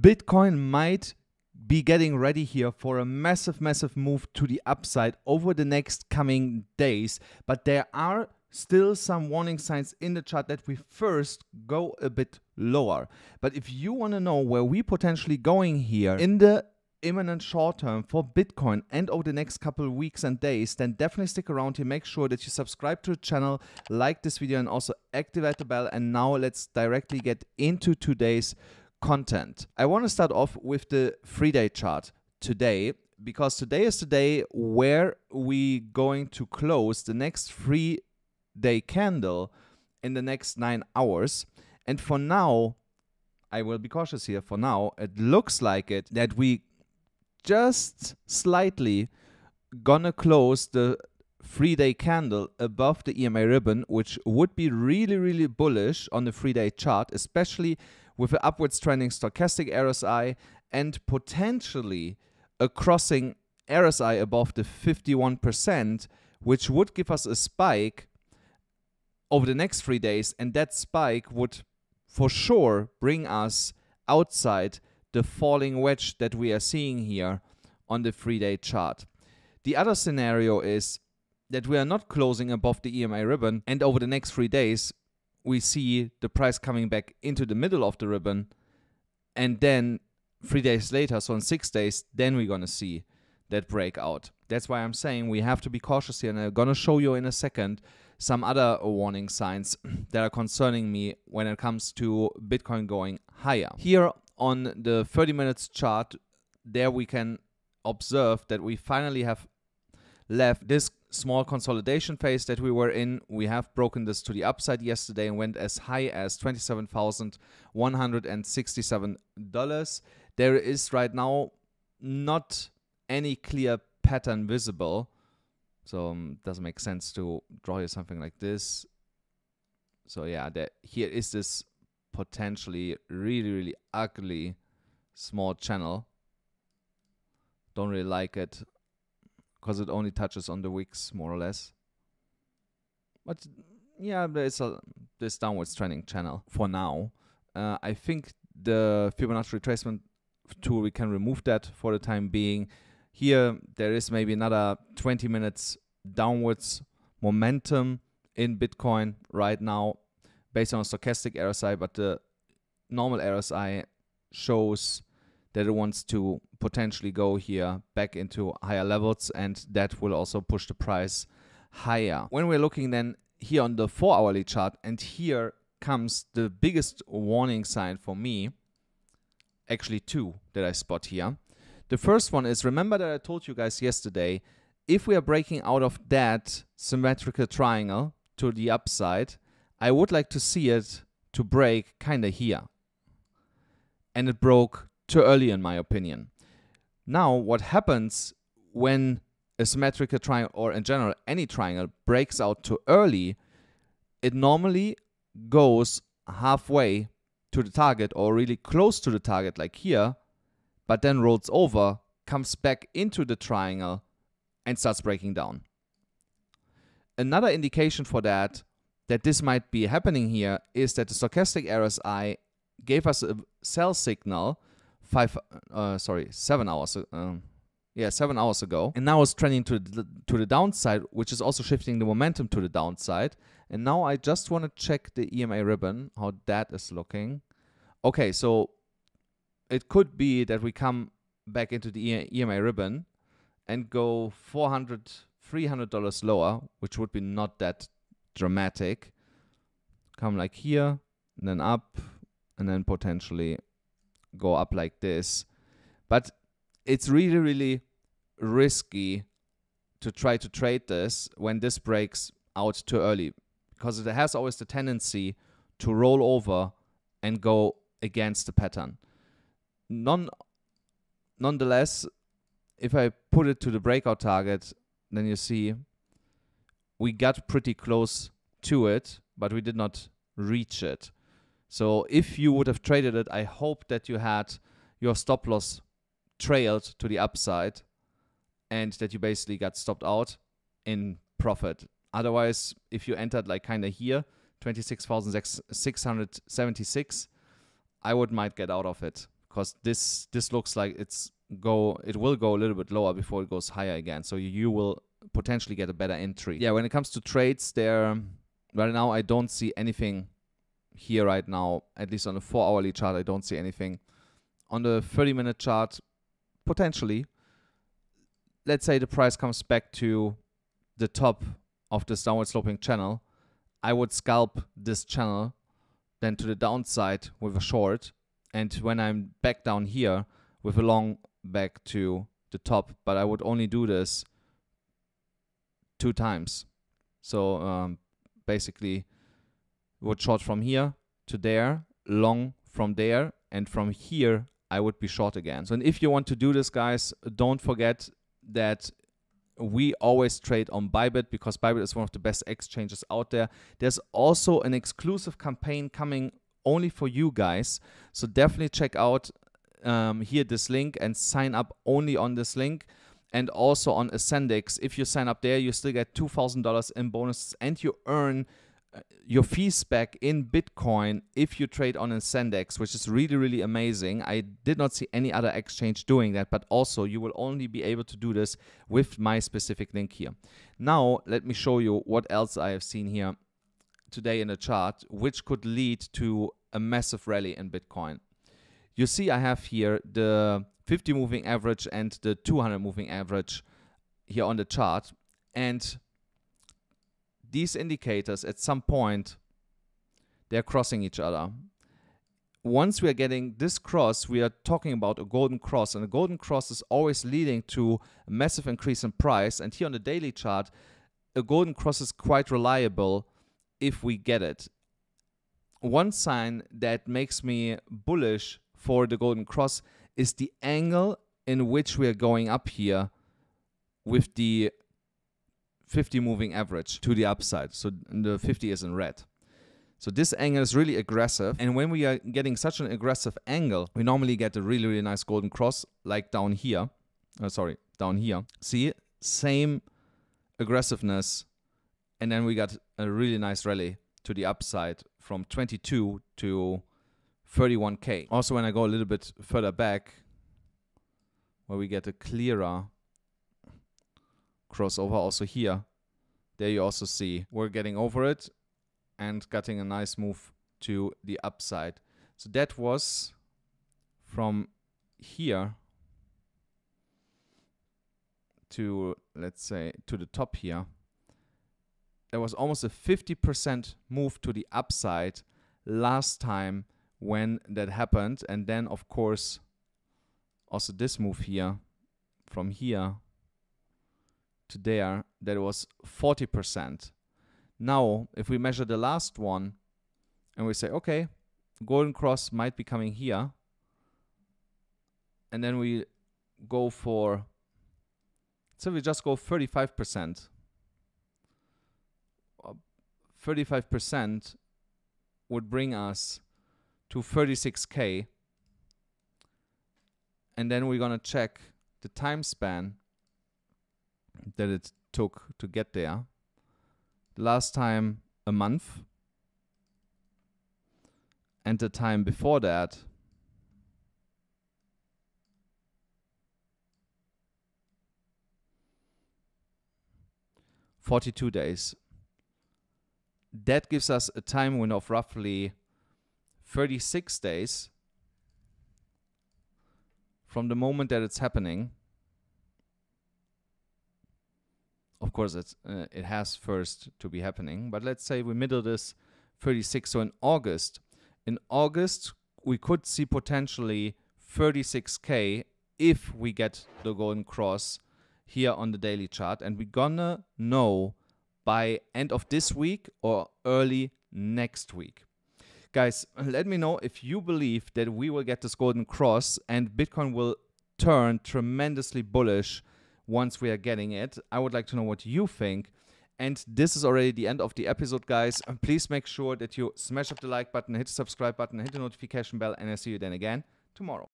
Bitcoin might be getting ready here for a massive, massive move to the upside over the next coming days. But there are still some warning signs in the chart that we first go a bit lower. But if you want to know where we potentially going here in the imminent short term for Bitcoin and over the next couple weeks and days, then definitely stick around here. Make sure that you subscribe to the channel, like this video, and also activate the bell. And now let's directly get into today's content. I want to start off with the three day chart today because today is the day where we going to close the next three day candle in the next nine hours. And for now, I will be cautious here. For now, it looks like it that we just slightly gonna close the three day candle above the EMA ribbon, which would be really, really bullish on the three day chart, especially with an upwards trending stochastic RSI and potentially a crossing RSI above the 51%, which would give us a spike over the next three days. And that spike would for sure bring us outside the falling wedge that we are seeing here on the three day chart. The other scenario is that we are not closing above the EMA ribbon, and over the next three days, we see the price coming back into the middle of the ribbon and then three days later so in six days then we're going to see that breakout. That's why i'm saying we have to be cautious here and i'm going to show you in a second some other warning signs that are concerning me when it comes to bitcoin going higher. Here on the 30 minutes chart there we can observe that we finally have left this small consolidation phase that we were in. We have broken this to the upside yesterday and went as high as $27,167. There is right now not any clear pattern visible. So um, doesn't make sense to draw here something like this. So yeah, there, here is this potentially really, really ugly small channel. Don't really like it because it only touches on the wicks more or less. But yeah, there's a this downwards trending channel for now. Uh, I think the Fibonacci retracement tool we can remove that for the time being. Here there is maybe another 20 minutes downwards momentum in Bitcoin right now based on stochastic RSI, but the normal RSI shows that it wants to potentially go here back into higher levels and that will also push the price higher. When we're looking then here on the 4 hourly chart and here comes the biggest warning sign for me, actually two that I spot here. The first one is remember that I told you guys yesterday if we are breaking out of that symmetrical triangle to the upside, I would like to see it to break kind of here. And it broke too early, in my opinion. Now, what happens when a symmetrical triangle, or in general, any triangle, breaks out too early, it normally goes halfway to the target or really close to the target, like here, but then rolls over, comes back into the triangle, and starts breaking down. Another indication for that, that this might be happening here, is that the stochastic RSI gave us a sell signal five, uh, sorry, seven hours. Um, yeah, seven hours ago, and now it's trending to the, to the downside, which is also shifting the momentum to the downside. And now I just want to check the EMA ribbon, how that is looking. Okay, so it could be that we come back into the EMA ribbon and go 400 $300 lower, which would be not that dramatic. Come like here, and then up, and then potentially go up like this. But it's really, really risky to try to trade this when this breaks out too early because it has always the tendency to roll over and go against the pattern. Non, nonetheless, if I put it to the breakout target, then you see we got pretty close to it, but we did not reach it. So if you would have traded it, I hope that you had your stop loss trailed to the upside and that you basically got stopped out in profit. Otherwise, if you entered like kind of here, 26,676, I would might get out of it because this this looks like it's go it will go a little bit lower before it goes higher again so you will potentially get a better entry yeah when it comes to trades there right now i don't see anything here right now at least on the four hourly chart i don't see anything. On the 30 minute chart potentially let's say the price comes back to the top of this downward sloping channel i would scalp this channel then to the downside with a short and when i'm back down here with a long back to the top but i would only do this two times. So um, basically would short from here to there long from there and from here I would be short again. So and if you want to do this guys, don't forget that we always trade on Bybit because Bybit is one of the best exchanges out there. There's also an exclusive campaign coming only for you guys. So definitely check out um, here this link and sign up only on this link and also on AscendEX. If you sign up there, you still get $2,000 in bonuses and you earn your fees back in Bitcoin if you trade on AscendEX, which is really, really amazing. I did not see any other exchange doing that, but also you will only be able to do this with my specific link here. Now, let me show you what else I have seen here today in the chart, which could lead to a massive rally in Bitcoin. You see, I have here the 50 moving average and the 200 moving average here on the chart. And these indicators at some point they're crossing each other. Once we are getting this cross, we are talking about a golden cross, and a golden cross is always leading to a massive increase in price. And here on the daily chart, a golden cross is quite reliable if we get it. One sign that makes me bullish for the golden cross is the angle in which we are going up here with the 50 moving average to the upside. So the 50 is in red. So this angle is really aggressive. And when we are getting such an aggressive angle, we normally get a really, really nice golden cross like down here. Oh, sorry, down here. See, same aggressiveness. And then we got a really nice rally to the upside from 22 to 31k. Also, when I go a little bit further back, where we get a clearer crossover also here. There you also see we're getting over it and getting a nice move to the upside. So that was from here to, let's say, to the top here. There was almost a 50% move to the upside last time when that happened. And then, of course, also this move here from here to there that was 40%. Now, if we measure the last one and we say, okay, golden cross might be coming here, and then we go for, so we just go 35%. 35% uh, would bring us to 36k and then we're going to check the time span that it took to get there. Last time a month. And the time before that Forty-two days. That gives us a time window of roughly thirty-six days from the moment that it's happening of course it's uh, it has first to be happening but let's say we middle this 36 so in august in august we could see potentially 36k if we get the golden cross here on the daily chart and we're gonna know by end of this week or early next week. Guys let me know if you believe that we will get this golden cross and bitcoin will turn tremendously bullish once we are getting it. I would like to know what you think. And this is already the end of the episode, guys. Please make sure that you smash up the like button, hit the subscribe button, hit the notification bell, and I'll see you then again tomorrow.